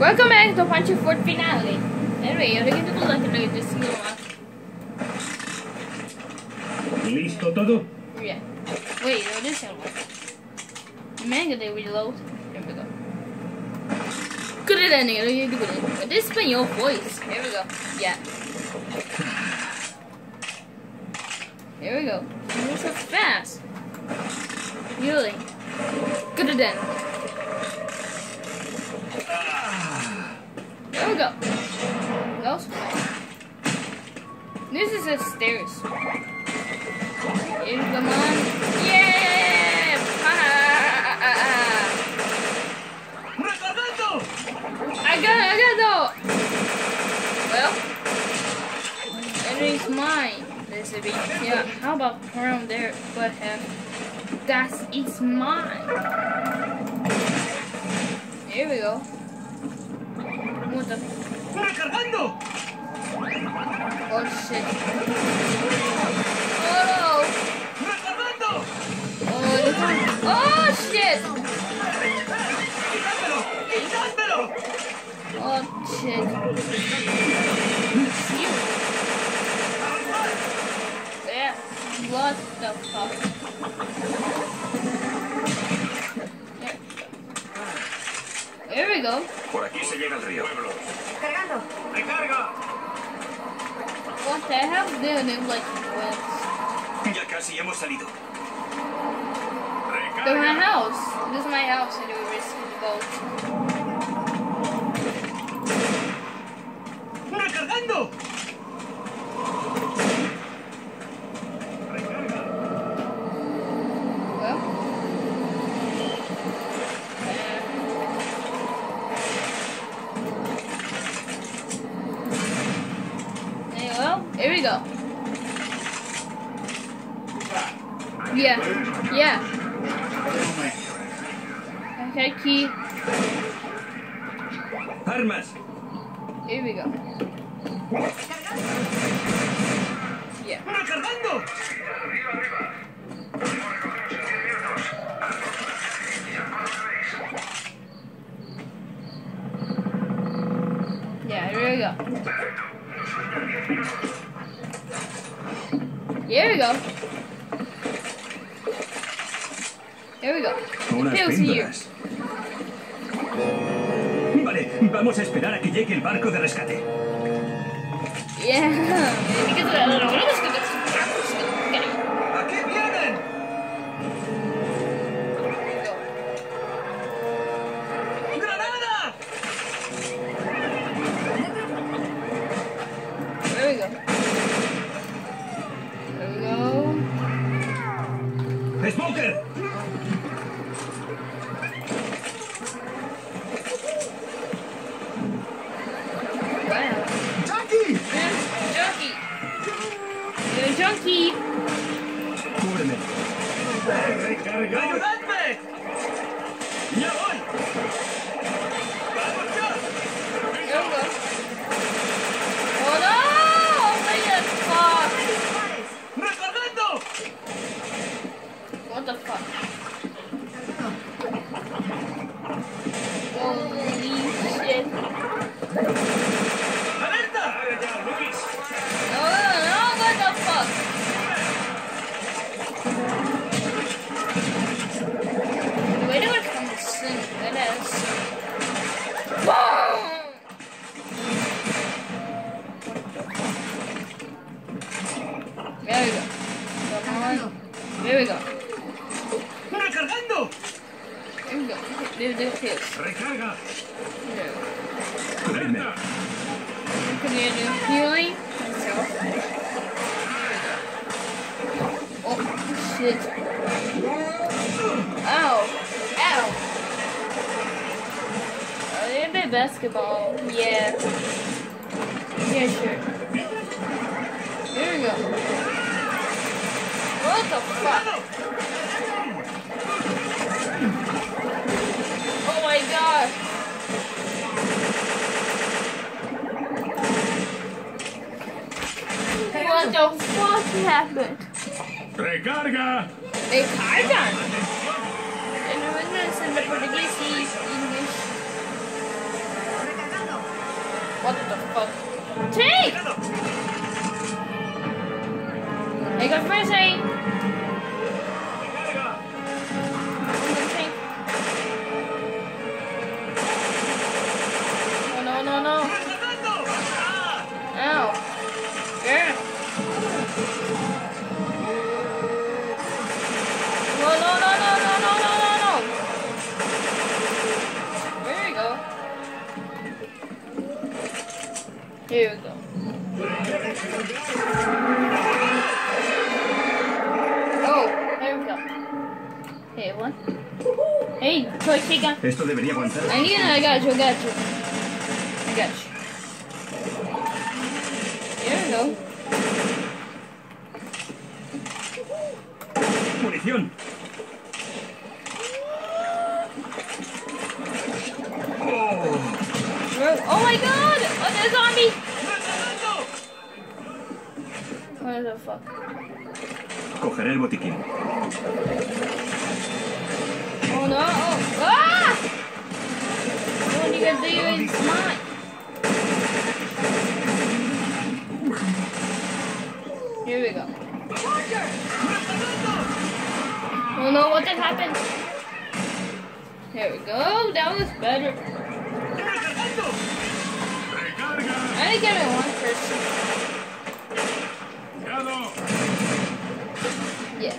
Welcome back to Punch Fort Finale. Anyway, ahora que tú like to just see ¿Listo todo? Yeah. Wait, what is it? Mega de reload. Here we go. Good at ending. I don't good at This is your voice. Here we go. Yeah. Here we go. Move so fast. Really. Good at. There we go. That was fun. This is a stairs. Here, come on. Yeah! I got it, I got it! Well, enemy's mine. This is big. Yeah, how about around there? But have that's it's mine. Here we go. The? ¡Recargando! Oh shit. Oh. Oh, oh shit. ¡Quitádmelo! ¡Quitádmelo! Oh shit. Yeah. What the fuck? Yeah. Here we go. Por aquí se llega al río. Cargando. ¡Recarga! What the hell? Dude, they like what? Ya casi hemos salido. To my house. This is my house and we risk the boat. ¡Recargando! Well. Uh, hey, well, here we go. Yeah, yeah. Okay, key. ¡Armas! Here we go. Yeah. ¡Recargando! Yeah, here we go. Here we go. Here we go. Unas Pills here. Vale, vamos a esperar a que llegue el barco de rescate. Yeah. We go. There, there it is. ¡Recarga! There. Cúbreme. Can you do healing? Myself. Oh, shit. Ow. Ow. Oh, they play basketball. Yeah. Yeah, sure. Here we go. What the fuck? What the fuck happened? Recarga! Recarga! And the Portuguese, English. What the fuck? Take! Hey, guys, Esto debería aguantar. I need it. I got you. I got you. I got you. There we go. ¡Munición! ¡Oh! Oh my god! Oh, there's a zombie! What the fuck? Cogeré el botiquín. Oh no! Oh. Ah! What are you gonna do? It's mine. Here we go. Oh no, what did happen? There we go. That was better. I didn't get it one person. Yeah.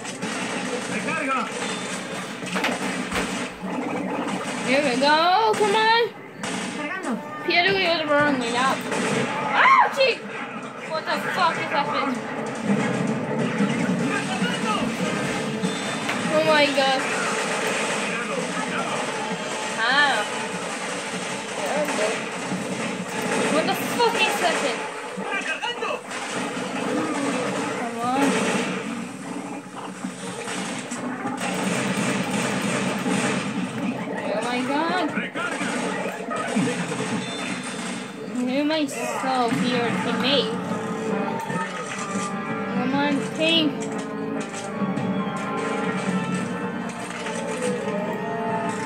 Here we go. Come on. The wrong way up. Ouchie! What the fuck is happening? Oh my god. Ah.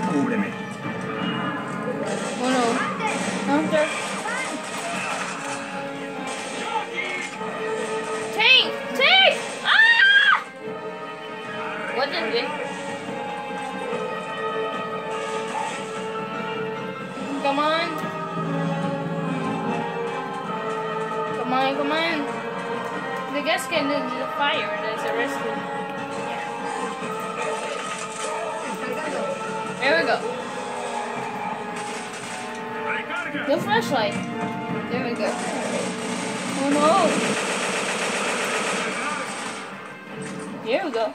Cúbreme. Oh no. Hunter. Tank! Tank! Ah! What is? Come on. Come on, come on. Gas can do the fire. There's a rescue. There we go. The flashlight. There we go. Oh no. Here we go.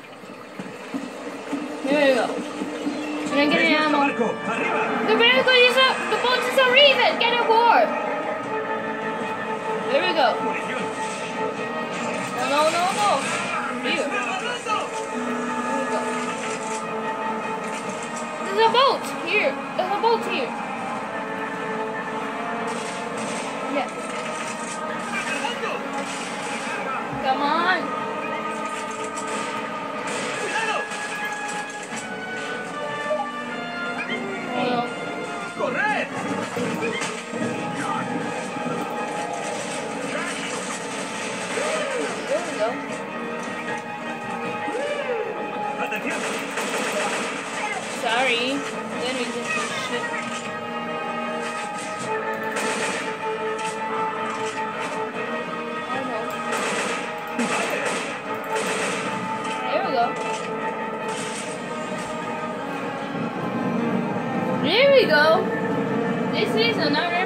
Here we go. Can I get an ammo? The vehicle is up. The boat is a reason. Get aboard. There we go. No, no, no. Here. There's a boat here. There's a boat here. Then we just do shit. There we go. There we go. This is another